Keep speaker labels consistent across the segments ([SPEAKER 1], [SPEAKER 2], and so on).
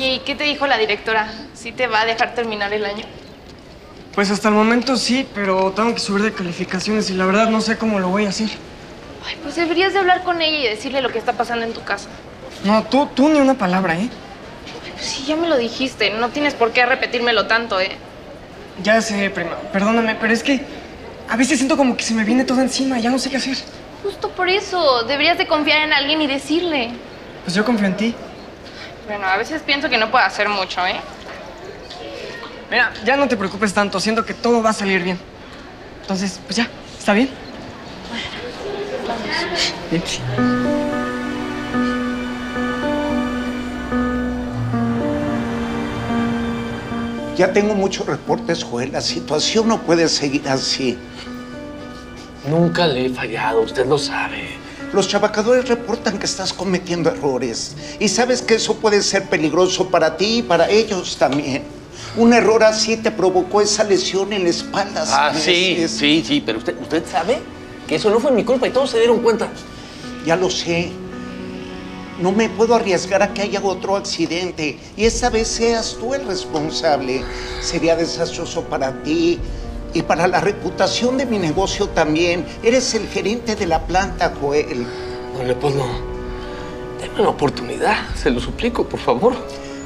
[SPEAKER 1] Oye, ¿y qué te dijo la directora? ¿Sí te va a dejar terminar el año?
[SPEAKER 2] Pues hasta el momento sí, pero tengo que subir de calificaciones y la verdad no sé cómo lo voy a hacer.
[SPEAKER 1] Ay, pues deberías de hablar con ella y decirle lo que está pasando en tu casa.
[SPEAKER 2] No, tú, tú ni una palabra, ¿eh?
[SPEAKER 1] Sí, ya me lo dijiste. No tienes por qué repetírmelo tanto, ¿eh?
[SPEAKER 2] Ya sé, prima, perdóname, pero es que a veces siento como que se me viene todo encima y ya no sé qué hacer.
[SPEAKER 1] Justo por eso. Deberías de confiar en alguien y decirle.
[SPEAKER 2] Pues yo confío en ti.
[SPEAKER 1] Bueno, a veces pienso que no puedo hacer mucho, ¿eh?
[SPEAKER 2] Mira, ya no te preocupes tanto, siento que todo va a salir bien. Entonces, pues ya, ¿está bien? Bien.
[SPEAKER 3] Ya tengo muchos reportes, Joel. La situación no puede seguir así.
[SPEAKER 4] Nunca le he fallado, usted lo sabe.
[SPEAKER 3] Los chabacadores reportan que estás cometiendo errores. Y sabes que eso puede ser peligroso para ti y para ellos también. Un error así te provocó esa lesión en la espalda.
[SPEAKER 4] Ah,
[SPEAKER 3] ¿sabes?
[SPEAKER 4] sí,
[SPEAKER 3] Es-
[SPEAKER 4] sí, sí, pero usted, usted sabe que eso no fue mi culpa y todos se dieron cuenta.
[SPEAKER 3] Ya lo sé. No me puedo arriesgar a que haya otro accidente y esta vez seas tú el responsable. Sería desastroso para ti y para la reputación de mi negocio también. Eres el gerente de la planta, Joel.
[SPEAKER 4] No le puedo. Deme una oportunidad, se lo suplico, por favor.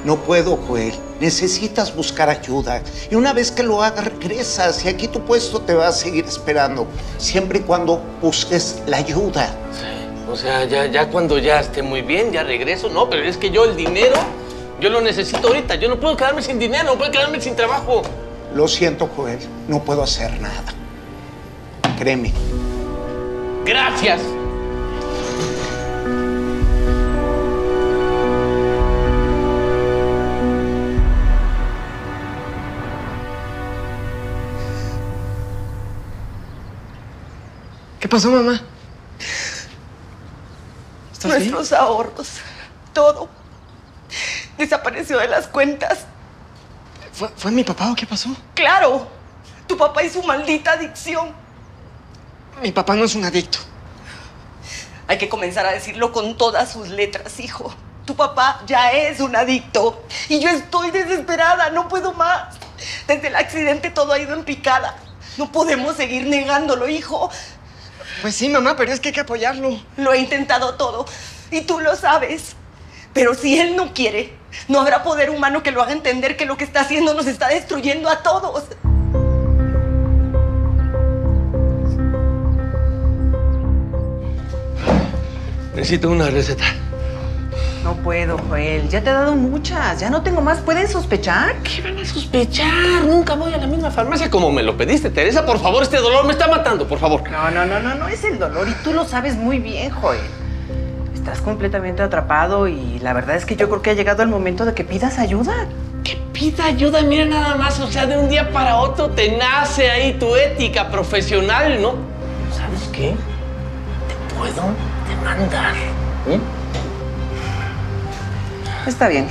[SPEAKER 3] No puedo, Joel. Necesitas buscar ayuda. Y una vez que lo hagas, regresas y aquí tu puesto te va a seguir esperando. Siempre y cuando busques la ayuda.
[SPEAKER 4] Sí. O sea, ya, ya cuando ya esté muy bien, ya regreso. No, pero es que yo el dinero, yo lo necesito ahorita. Yo no puedo quedarme sin dinero, no puedo quedarme sin trabajo.
[SPEAKER 3] Lo siento, Joel. No puedo hacer nada. Créeme.
[SPEAKER 4] Gracias.
[SPEAKER 2] ¿Qué pasó, mamá? ¿Estás bien?
[SPEAKER 5] Nuestros ahorros, todo, desapareció de las cuentas.
[SPEAKER 2] ¿Fue, ¿Fue mi papá o qué pasó?
[SPEAKER 5] Claro, tu papá y su maldita adicción.
[SPEAKER 2] Mi papá no es un adicto.
[SPEAKER 5] Hay que comenzar a decirlo con todas sus letras, hijo. Tu papá ya es un adicto y yo estoy desesperada, no puedo más. Desde el accidente todo ha ido en picada. No podemos seguir negándolo, hijo.
[SPEAKER 2] Pues sí, mamá, pero es que hay que apoyarlo.
[SPEAKER 5] Lo he intentado todo y tú lo sabes. Pero si él no quiere, no habrá poder humano que lo haga entender que lo que está haciendo nos está destruyendo a todos.
[SPEAKER 4] Necesito una receta.
[SPEAKER 6] No puedo, Joel. Ya te he dado muchas. Ya no tengo más. ¿Pueden sospechar?
[SPEAKER 4] ¿Qué van a sospechar? Nunca voy a la misma farmacia como me lo pediste, Teresa. Por favor, este dolor me está matando, por favor.
[SPEAKER 6] No, no, no, no, no es el dolor y tú lo sabes muy bien, Joel. Estás completamente atrapado y la verdad es que yo creo que ha llegado el momento de que pidas ayuda.
[SPEAKER 4] Que pida ayuda, mira nada más. O sea, de un día para otro te nace ahí tu ética profesional, ¿no? ¿Sabes qué? Te puedo demandar. ¿eh?
[SPEAKER 6] Está bien.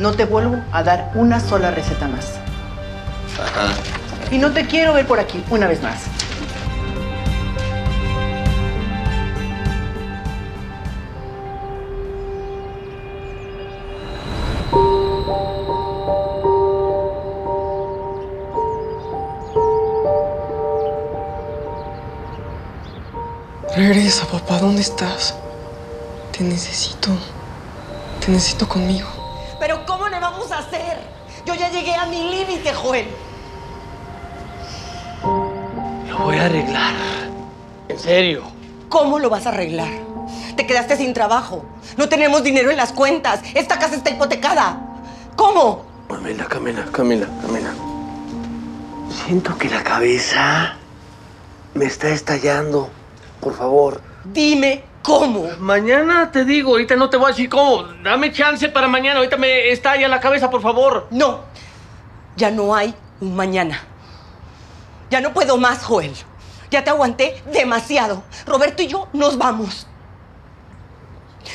[SPEAKER 6] No te vuelvo a dar una sola receta más.
[SPEAKER 4] Ajá.
[SPEAKER 6] Y no te quiero ver por aquí una vez más.
[SPEAKER 2] Regresa, papá, ¿dónde estás? Te necesito. Te necesito conmigo.
[SPEAKER 5] Pero ¿cómo le vamos a hacer? Yo ya llegué a mi límite, Joel.
[SPEAKER 4] Lo voy a arreglar. En serio.
[SPEAKER 5] ¿Cómo lo vas a arreglar? Te quedaste sin trabajo. No tenemos dinero en las cuentas. Esta casa está hipotecada. ¿Cómo?
[SPEAKER 4] Camila, Camila, Camila, Camila. Siento que la cabeza me está estallando. Por favor.
[SPEAKER 5] Dime cómo.
[SPEAKER 4] Mañana te digo, ahorita no te voy a decir cómo. Dame chance para mañana. Ahorita me estalla la cabeza, por favor.
[SPEAKER 5] No. Ya no hay un mañana. Ya no puedo más, Joel. Ya te aguanté demasiado. Roberto y yo nos vamos.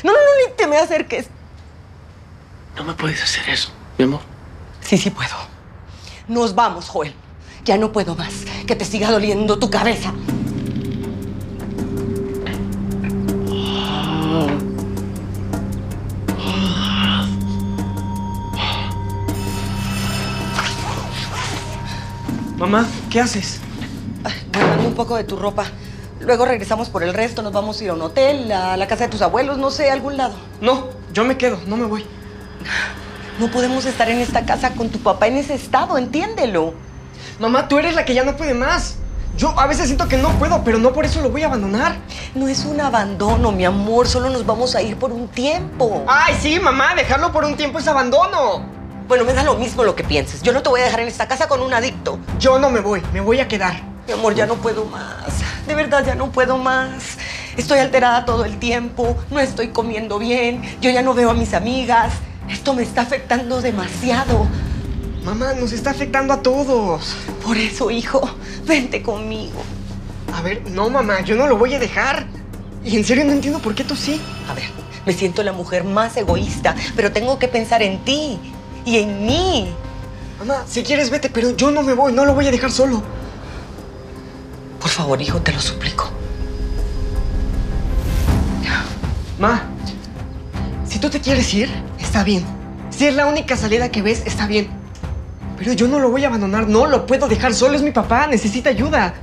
[SPEAKER 5] No, no, no, ni te me acerques.
[SPEAKER 4] No me puedes hacer eso, mi amor.
[SPEAKER 5] Sí, sí puedo. Nos vamos, Joel. Ya no puedo más. Que te siga doliendo tu cabeza.
[SPEAKER 2] Mamá, ¿qué haces?
[SPEAKER 5] Guardando un poco de tu ropa. Luego regresamos por el resto, nos vamos a ir a un hotel, a la casa de tus abuelos, no sé, a algún lado.
[SPEAKER 2] No, yo me quedo, no me voy.
[SPEAKER 5] No podemos estar en esta casa con tu papá en ese estado, entiéndelo.
[SPEAKER 2] Mamá, tú eres la que ya no puede más. Yo a veces siento que no puedo, pero no por eso lo voy a abandonar.
[SPEAKER 5] No es un abandono, mi amor, solo nos vamos a ir por un tiempo.
[SPEAKER 2] Ay, sí, mamá, dejarlo por un tiempo es abandono.
[SPEAKER 5] Bueno, me da lo mismo lo que pienses. Yo no te voy a dejar en esta casa con un adicto.
[SPEAKER 2] Yo no me voy, me voy a quedar.
[SPEAKER 5] Mi amor, ya no puedo más. De verdad, ya no puedo más. Estoy alterada todo el tiempo, no estoy comiendo bien, yo ya no veo a mis amigas. Esto me está afectando demasiado.
[SPEAKER 2] Mamá, nos está afectando a todos.
[SPEAKER 5] Por eso, hijo, vente conmigo.
[SPEAKER 2] A ver, no, mamá, yo no lo voy a dejar. Y en serio no entiendo por qué tú sí.
[SPEAKER 5] A ver, me siento la mujer más egoísta, pero tengo que pensar en ti y en mí.
[SPEAKER 2] Mamá, si quieres vete, pero yo no me voy, no lo voy a dejar solo.
[SPEAKER 5] Por favor, hijo, te lo suplico.
[SPEAKER 2] Ma, si tú te quieres ir, está bien. Si es la única salida que ves, está bien. Pero yo no lo voy a abandonar, no lo puedo dejar solo, es mi papá, necesita ayuda.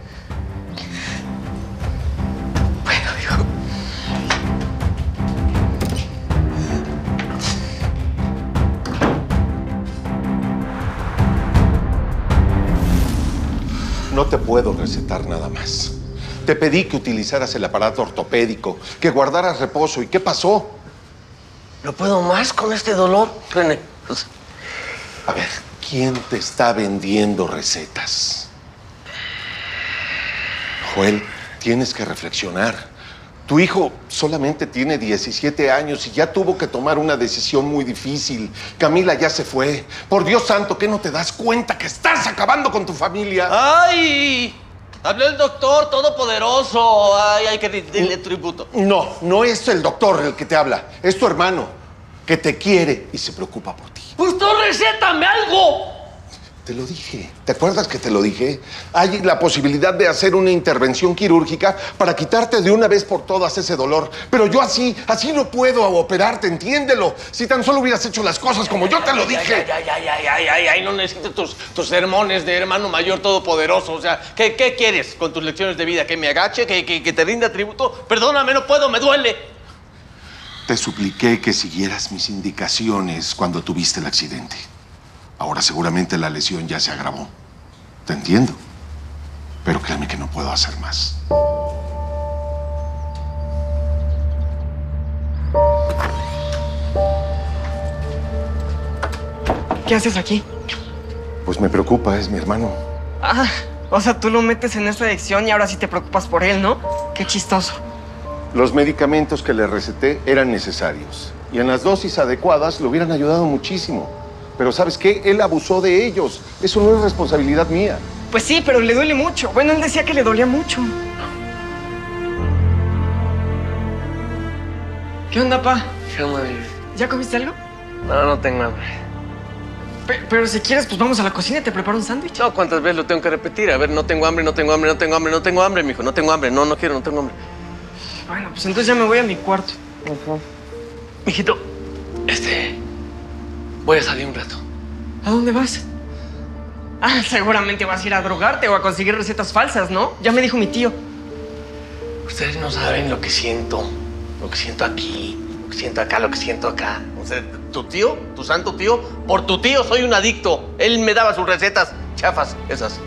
[SPEAKER 7] No te puedo recetar nada más. Te pedí que utilizaras el aparato ortopédico, que guardaras reposo. ¿Y qué pasó?
[SPEAKER 4] No puedo más con este dolor, René.
[SPEAKER 7] A ver, ¿quién te está vendiendo recetas? Joel, tienes que reflexionar. Tu hijo solamente tiene 17 años y ya tuvo que tomar una decisión muy difícil. Camila ya se fue. Por Dios santo, ¿qué no te das cuenta que estás acabando con tu familia?
[SPEAKER 4] ¡Ay! Habló el doctor todopoderoso. Ay, hay que rendirle tributo.
[SPEAKER 7] No, no es el doctor el que te habla. Es tu hermano, que te quiere y se preocupa por ti.
[SPEAKER 4] Pues tú recétame algo.
[SPEAKER 7] Te lo dije. ¿Te acuerdas que te lo dije? Hay la posibilidad de hacer una intervención quirúrgica para quitarte de una vez por todas ese dolor. Pero yo así, así no puedo operarte, entiéndelo. Si tan solo hubieras hecho las cosas como yo te lo dije.
[SPEAKER 4] Ay, ay, ay, ay, ay, ay, no necesito tus, tus sermones de hermano mayor todopoderoso. O sea, ¿qué, qué quieres con tus lecciones de vida? ¿Que me agache? ¿Que, que, que te rinda tributo? Perdóname, no puedo, me duele.
[SPEAKER 7] Te supliqué que siguieras mis indicaciones cuando tuviste el accidente. Ahora seguramente la lesión ya se agravó. Te entiendo. Pero créeme que no puedo hacer más.
[SPEAKER 2] ¿Qué haces aquí?
[SPEAKER 7] Pues me preocupa, es mi hermano.
[SPEAKER 2] Ah, o sea, tú lo metes en esta adicción y ahora sí te preocupas por él, ¿no? Qué chistoso.
[SPEAKER 7] Los medicamentos que le receté eran necesarios. Y en las dosis adecuadas le hubieran ayudado muchísimo. Pero ¿sabes qué? Él abusó de ellos. Eso no es responsabilidad mía.
[SPEAKER 2] Pues sí, pero le duele mucho. Bueno, él decía que le dolía mucho. ¿Qué onda, pa?
[SPEAKER 4] ¿Qué onda?
[SPEAKER 2] ¿Ya comiste algo?
[SPEAKER 4] No, no tengo hambre.
[SPEAKER 2] Pe- pero si quieres, pues vamos a la cocina y te preparo un sándwich.
[SPEAKER 4] No, ¿cuántas veces lo tengo que repetir? A ver, no tengo hambre, no tengo hambre, no tengo hambre, no tengo hambre, mijo. No tengo hambre, no, no quiero, no tengo hambre.
[SPEAKER 2] Bueno, pues entonces ya me voy a mi cuarto.
[SPEAKER 4] Mijito, este. Voy a salir un rato.
[SPEAKER 2] ¿A dónde vas? Ah, seguramente vas a ir a drogarte o a conseguir recetas falsas, ¿no? Ya me dijo mi tío.
[SPEAKER 4] Ustedes no saben lo que siento. Lo que siento aquí, lo que siento acá, lo que siento acá. O sea, tu tío, tu santo tío, por tu tío soy un adicto. Él me daba sus recetas chafas, esas.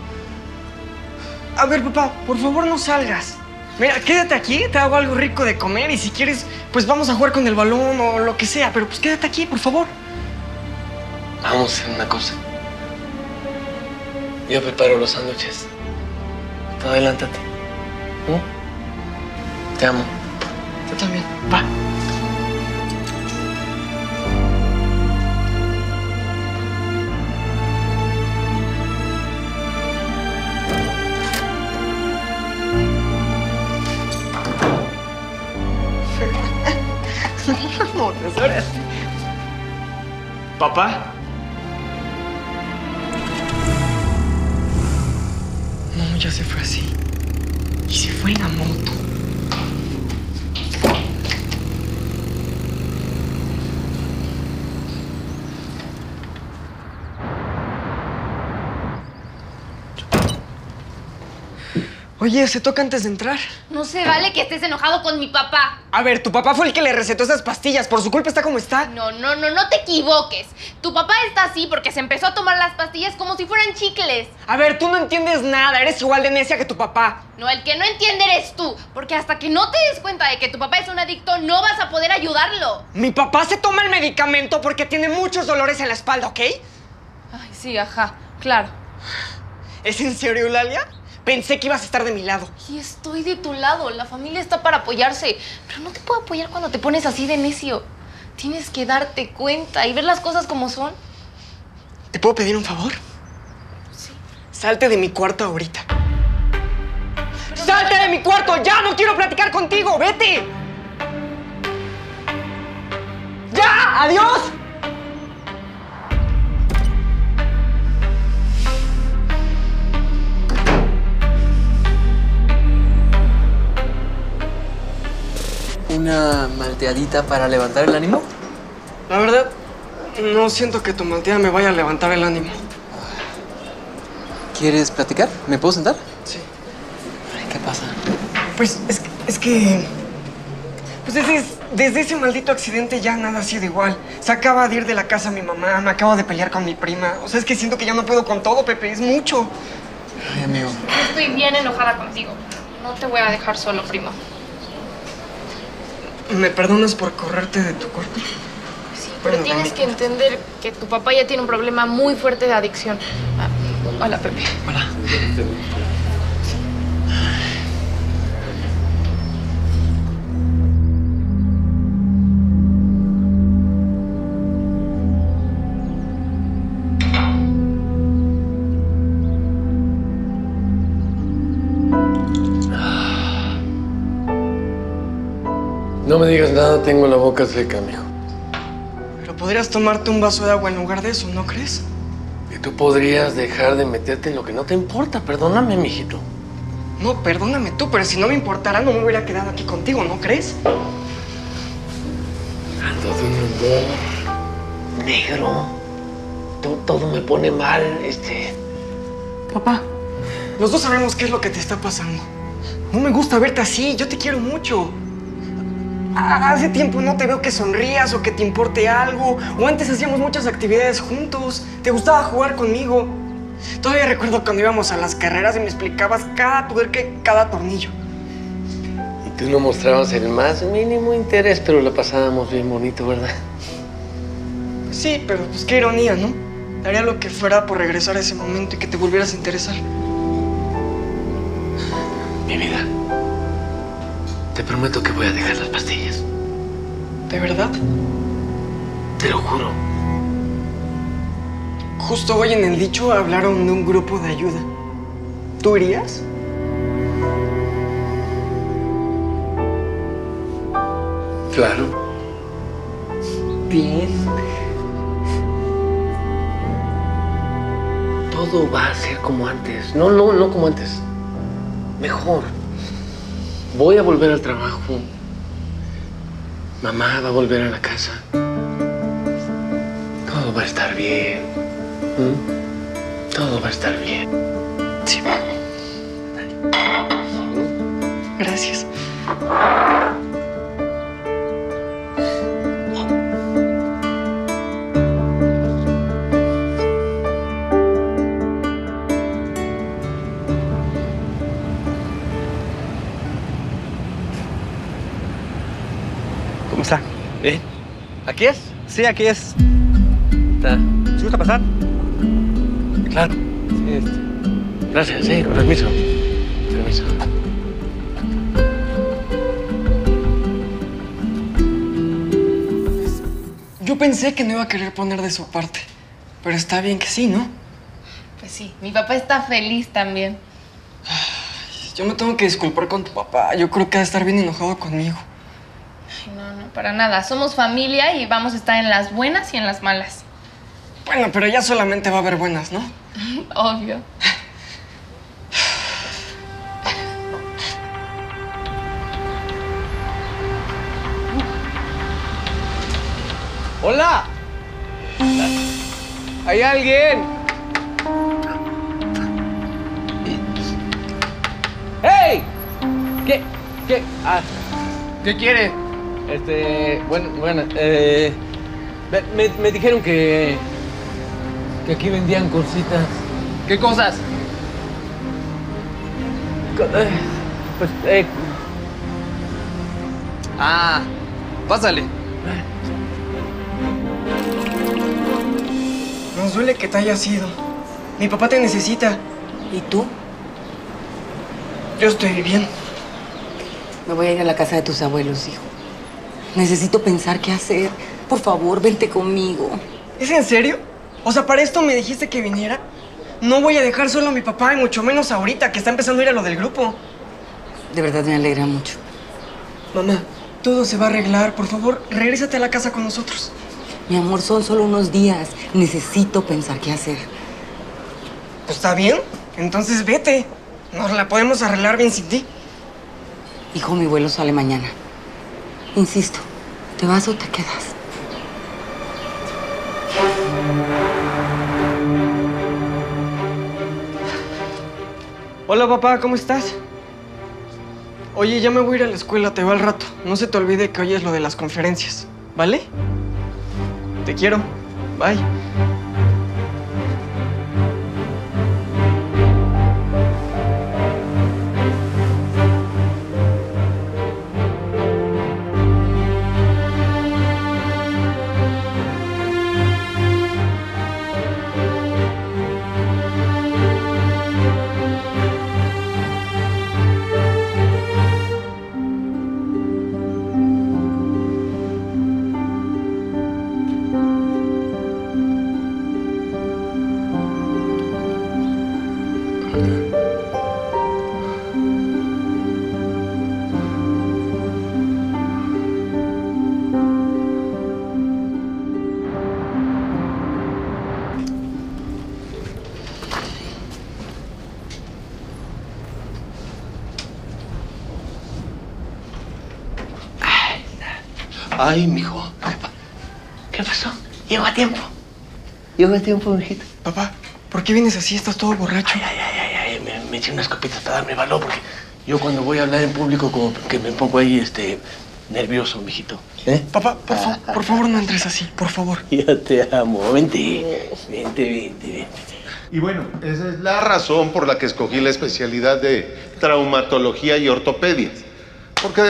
[SPEAKER 2] A ver, papá, por favor no salgas. Mira, quédate aquí, te hago algo rico de comer y si quieres, pues vamos a jugar con el balón o lo que sea, pero pues quédate aquí, por favor.
[SPEAKER 4] Vamos a hacer una cosa. Yo preparo los sándwiches. Tú adelántate. ¿Mm? Te amo.
[SPEAKER 2] Tú también. Va. No, tesoro. Papá. Así. Y se fue en la moto. Oye, se toca antes de entrar.
[SPEAKER 1] No se vale que estés enojado con mi papá.
[SPEAKER 2] A ver, tu papá fue el que le recetó esas pastillas. Por su culpa está como está.
[SPEAKER 1] No, no, no, no te equivoques. Tu papá está así porque se empezó a tomar las pastillas como si fueran chicles.
[SPEAKER 2] A ver, tú no entiendes nada. Eres igual de necia que tu papá.
[SPEAKER 1] No, el que no entiende eres tú. Porque hasta que no te des cuenta de que tu papá es un adicto, no vas a poder ayudarlo.
[SPEAKER 2] Mi papá se toma el medicamento porque tiene muchos dolores en la espalda, ¿ok?
[SPEAKER 1] Ay, sí, ajá, claro.
[SPEAKER 2] ¿Es en serio, Lalia? Pensé que ibas a estar de mi lado.
[SPEAKER 1] Y estoy de tu lado. La familia está para apoyarse. Pero no te puedo apoyar cuando te pones así de necio. Tienes que darte cuenta y ver las cosas como son.
[SPEAKER 2] ¿Te puedo pedir un favor?
[SPEAKER 1] Sí.
[SPEAKER 2] Salte de mi cuarto ahorita. ¡Salte de mi cuarto! ¡Ya no quiero platicar contigo! ¡Vete! ¡Ya! ¡Adiós!
[SPEAKER 8] ¿Una malteadita para levantar el ánimo?
[SPEAKER 2] La verdad, no siento que tu malteada me vaya a levantar el ánimo.
[SPEAKER 8] ¿Quieres platicar? ¿Me puedo sentar?
[SPEAKER 2] Sí.
[SPEAKER 8] Ay, ¿Qué pasa?
[SPEAKER 2] Pues es que. Es que pues desde, desde ese maldito accidente ya nada ha sido igual. Se acaba de ir de la casa mi mamá, me acabo de pelear con mi prima. O sea, es que siento que ya no puedo con todo, Pepe, es mucho.
[SPEAKER 8] Ay, amigo.
[SPEAKER 1] Estoy bien enojada contigo. No te voy a dejar solo, primo.
[SPEAKER 2] ¿Me perdonas por correrte de tu cuarto?
[SPEAKER 1] Sí, pero
[SPEAKER 2] Bueno,
[SPEAKER 1] tienes que entender que tu papá ya tiene un problema muy fuerte de adicción. Ah, hola, Pepe.
[SPEAKER 8] Hola.
[SPEAKER 4] Nada, tengo la boca seca, mijo.
[SPEAKER 2] Pero podrías tomarte un vaso de agua en lugar de eso, ¿no crees?
[SPEAKER 4] Y tú podrías dejar de meterte en lo que no te importa. Perdóname, mijito.
[SPEAKER 2] No, perdóname tú, pero si no me importara no me hubiera quedado aquí contigo, ¿no crees?
[SPEAKER 4] Ando de un humor negro. Todo, todo me pone mal, este.
[SPEAKER 2] Papá, los dos sabemos qué es lo que te está pasando. No me gusta verte así, yo te quiero mucho. Ah, Hace tiempo no te veo que sonrías o que te importe algo. O antes hacíamos muchas actividades juntos. Te gustaba jugar conmigo. Todavía recuerdo cuando íbamos a las carreras y me explicabas cada tuerca y cada tornillo.
[SPEAKER 4] Y tú no mostrabas el más mínimo interés, pero la pasábamos bien bonito, ¿verdad?
[SPEAKER 2] Sí, pero pues qué ironía, ¿no? Daría lo que fuera por regresar a ese momento y que te volvieras a interesar.
[SPEAKER 4] Mi vida. Te prometo que voy a dejar las pastillas.
[SPEAKER 2] ¿De verdad?
[SPEAKER 4] Te lo juro.
[SPEAKER 2] Justo hoy en el dicho hablaron de un grupo de ayuda. ¿Tú irías?
[SPEAKER 4] Claro.
[SPEAKER 2] Bien.
[SPEAKER 4] Todo va a ser como antes. No, no, no como antes. Mejor. Voy a volver al trabajo. Mamá va a volver a la casa. Todo va a estar bien. ¿Mm? Todo va a estar bien. ¿Aquí es?
[SPEAKER 9] Sí, aquí es.
[SPEAKER 4] Está.
[SPEAKER 9] ¿Se gusta pasar?
[SPEAKER 4] Claro.
[SPEAKER 9] Sí, este.
[SPEAKER 4] Gracias, sí, con permiso. Permiso.
[SPEAKER 2] Yo pensé que no iba a querer poner de su parte. Pero está bien que sí, ¿no?
[SPEAKER 1] Pues sí, mi papá está feliz también.
[SPEAKER 2] Yo me tengo que disculpar con tu papá. Yo creo que ha de estar bien enojado conmigo.
[SPEAKER 1] Para nada. Somos familia y vamos a estar en las buenas y en las malas.
[SPEAKER 2] Bueno, pero ya solamente va a haber buenas, ¿no?
[SPEAKER 1] Obvio.
[SPEAKER 9] ¡Hola! ¿Hay alguien? ¡Eh!
[SPEAKER 8] ¿Qué? ¿Qué? Ah,
[SPEAKER 4] ¿Qué quiere?
[SPEAKER 8] Este. Bueno, bueno, eh. Me, me dijeron que. que aquí vendían cositas.
[SPEAKER 4] ¿Qué cosas?
[SPEAKER 8] Co- eh, Pues, eh. Ah, pásale.
[SPEAKER 2] Nos duele que te hayas ido. Mi papá te necesita.
[SPEAKER 5] ¿Y tú?
[SPEAKER 2] Yo estoy bien.
[SPEAKER 5] Me voy a ir a la casa de tus abuelos, hijo. Necesito pensar qué hacer. Por favor, vente conmigo.
[SPEAKER 2] ¿Es en serio? O sea, para esto me dijiste que viniera. No voy a dejar solo a mi papá, y mucho menos ahorita, que está empezando a ir a lo del grupo.
[SPEAKER 5] De verdad me alegra mucho.
[SPEAKER 2] Mamá, todo se va a arreglar. Por favor, regrésate a la casa con nosotros.
[SPEAKER 5] Mi amor, son solo unos días. Necesito pensar qué hacer.
[SPEAKER 2] Pues está bien. Entonces vete. Nos la podemos arreglar bien sin ti.
[SPEAKER 5] Hijo, mi vuelo sale mañana. Insisto, ¿te vas o te quedas?
[SPEAKER 2] Hola papá, ¿cómo estás? Oye, ya me voy a ir a la escuela, te va al rato. No se te olvide que hoy es lo de las conferencias, ¿vale? Te quiero. Bye.
[SPEAKER 4] Ay, mijo. ¿Qué, pa- ¿Qué pasó? Llegó a tiempo. Llegó a tiempo, mijito.
[SPEAKER 2] Papá, ¿por qué vienes así? Estás todo borracho.
[SPEAKER 4] Ay, ay, ay, ay, me, me eché unas copitas para darme valor porque yo cuando voy a hablar en público como que me pongo ahí, este, nervioso, mijito. ¿Eh?
[SPEAKER 2] Papá, por, fa- por favor, no entres así, por favor.
[SPEAKER 4] Yo te amo. Vente, vente, vente, vente.
[SPEAKER 7] Y bueno, esa es la razón por la que escogí la especialidad de traumatología y ortopedia. Porque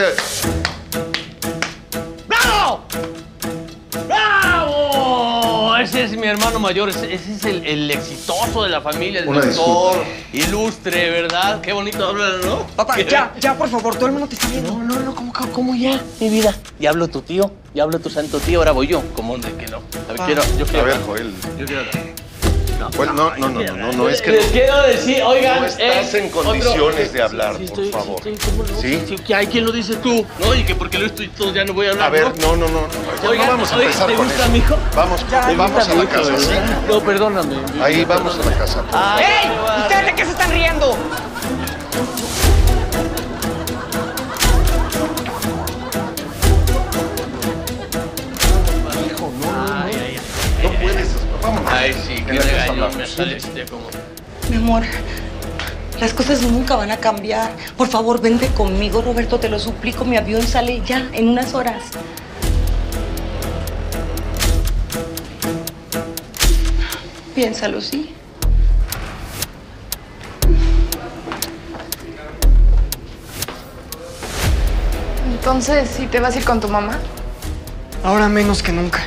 [SPEAKER 4] mayor, ese, ese es el, el exitoso de la familia, el
[SPEAKER 7] Una
[SPEAKER 4] doctor, ilustre, ¿verdad? Qué bonito hablar, ¿no?
[SPEAKER 2] Papá,
[SPEAKER 4] ¿Qué?
[SPEAKER 2] ya, ya, por favor, todo el mundo te está viendo.
[SPEAKER 4] No, no, no, ¿cómo, cómo, cómo ya, mi vida? Ya hablo tu tío, ya hablo tu santo tío, ahora voy yo. ¿Cómo de que no? A ver, quiero, yo quiero
[SPEAKER 7] A ver. Joel.
[SPEAKER 4] Yo quiero
[SPEAKER 7] Pues no, no, no, no, no, no, es que
[SPEAKER 4] Les quiero decir, oigan.
[SPEAKER 7] No estás en condiciones de hablar, por
[SPEAKER 4] estoy-
[SPEAKER 7] favor.
[SPEAKER 4] sí, estoy, ¿cómo no?
[SPEAKER 7] ¿Sí?
[SPEAKER 4] Sí, que hay quien lo dice tú, ¿no? Y que porque lo estoy todo ya no voy a hablar.
[SPEAKER 7] A ver, no, no, no, no,
[SPEAKER 4] Oigan,
[SPEAKER 7] no vamos a empezar
[SPEAKER 4] ¿te gusta
[SPEAKER 7] eso.
[SPEAKER 4] mi hijo?
[SPEAKER 7] Vamos,
[SPEAKER 2] Ya,
[SPEAKER 7] vamos a la casa, ¿sí?
[SPEAKER 4] No, perdóname.
[SPEAKER 7] Ahí vamos a la casa.
[SPEAKER 2] ¡Ey! ¿Ustedes de qué se están riendo?
[SPEAKER 7] No puedes, vámonos.
[SPEAKER 4] Ay, sí, este como...
[SPEAKER 5] Mi amor, las cosas nunca van a cambiar. Por favor, vente conmigo, Roberto, te lo suplico. Mi avión sale ya en unas horas. Piénsalo, ¿sí?
[SPEAKER 1] Entonces, ¿sí te vas a ir con tu mamá?
[SPEAKER 2] Ahora menos que nunca.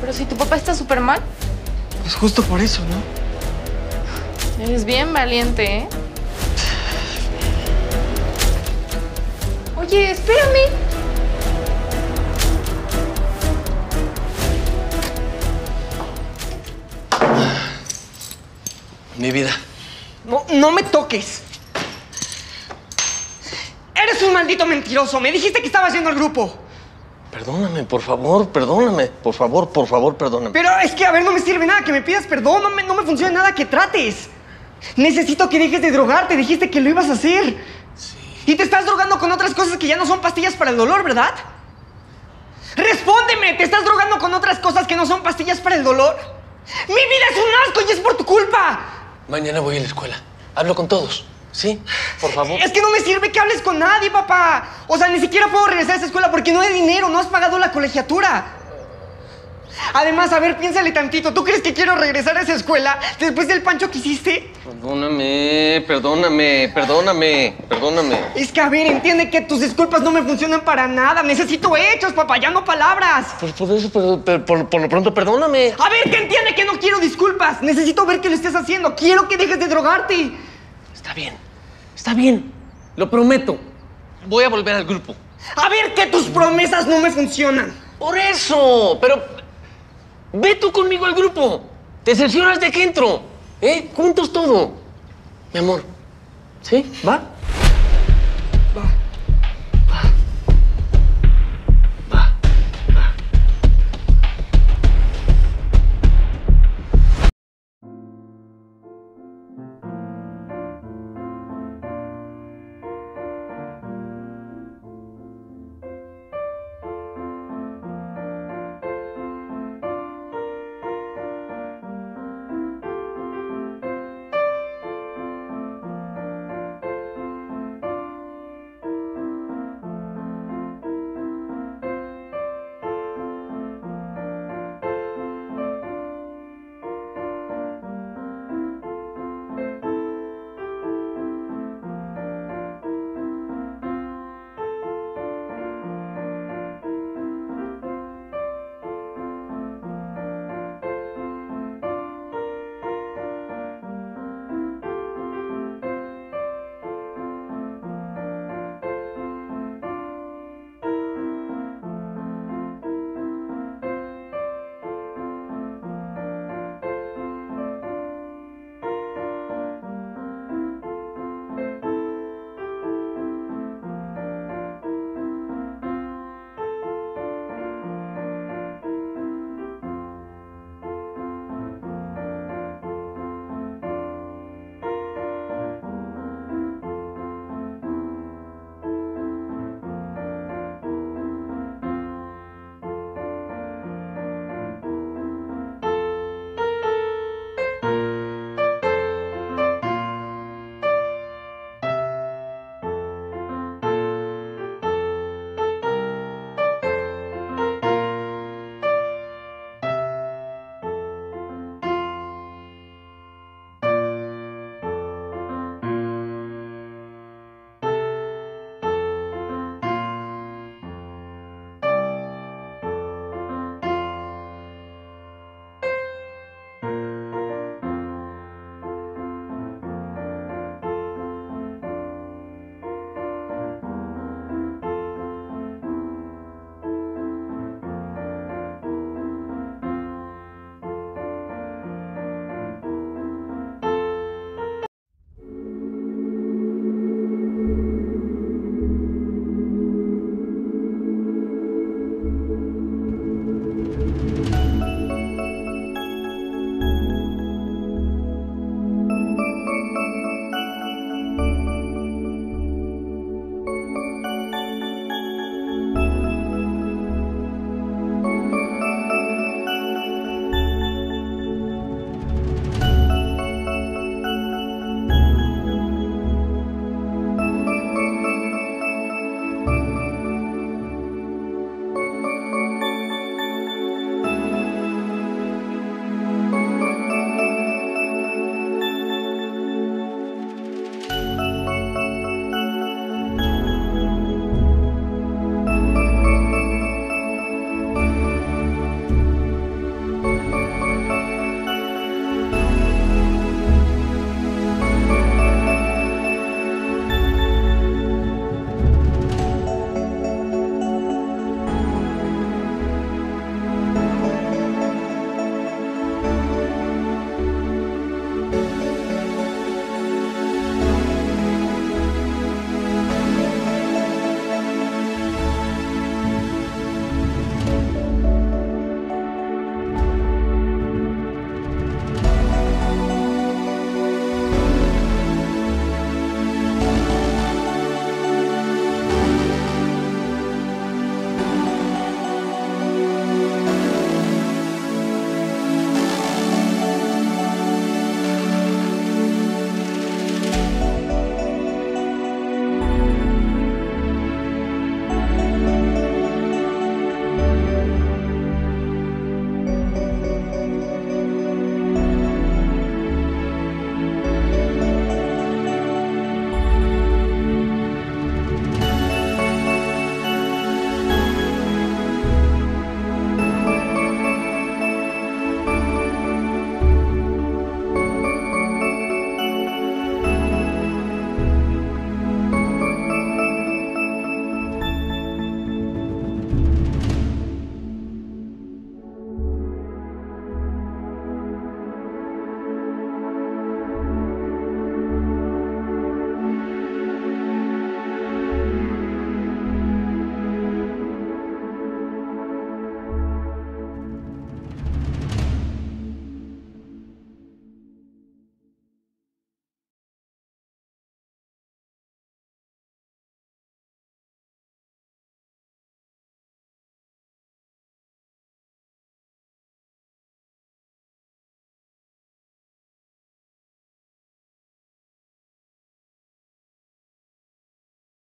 [SPEAKER 1] Pero si tu papá está súper mal,
[SPEAKER 2] Pues justo por eso, ¿no?
[SPEAKER 1] eres bien valiente, ¿eh? Oye, espérame.
[SPEAKER 4] Mi vida.
[SPEAKER 2] No, no me toques. Eres un maldito mentiroso. Me dijiste que estabas yendo al grupo.
[SPEAKER 4] Perdóname, por favor, perdóname. Por favor, por favor, perdóname.
[SPEAKER 2] Pero es que, a ver, no me sirve nada que me pidas perdón. No me, no me funciona nada que trates. Necesito que dejes de drogarte. Dijiste que lo ibas a hacer. Y te estás drogando con otras cosas que ya no son pastillas para el dolor, ¿verdad? Respóndeme. ¿Te estás drogando con otras cosas que no son pastillas para el dolor? Mi vida es un asco y es por tu culpa.
[SPEAKER 4] Mañana voy a la escuela. Hablo con todos. Sí, por favor.
[SPEAKER 2] Es que no me sirve que hables con nadie, papá. O sea, ni siquiera puedo regresar a esa escuela porque no hay dinero, no has pagado la colegiatura. Además, a ver, piénsale tantito. ¿Tú crees que quiero regresar a esa escuela después del pancho que hiciste?
[SPEAKER 4] Perdóname, perdóname, perdóname, perdóname.
[SPEAKER 2] Es que, a ver, entiende que tus disculpas no me funcionan para nada. Necesito hechos, papá, ya no palabras.
[SPEAKER 4] Por, por eso, por, por lo pronto, perdóname.
[SPEAKER 2] A ver, que entiende que no quiero disculpas. Necesito ver que lo estés haciendo. Quiero que dejes de drogarte.
[SPEAKER 4] Está bien, está bien. Lo prometo. Voy a volver al grupo.
[SPEAKER 2] A ver, que tus promesas no me funcionan.
[SPEAKER 4] Por eso, pero ve tú conmigo al grupo. Te cercioras de que entro. ¿Eh? Juntos todo. Mi amor. ¿Sí? ¿Va?
[SPEAKER 2] Va.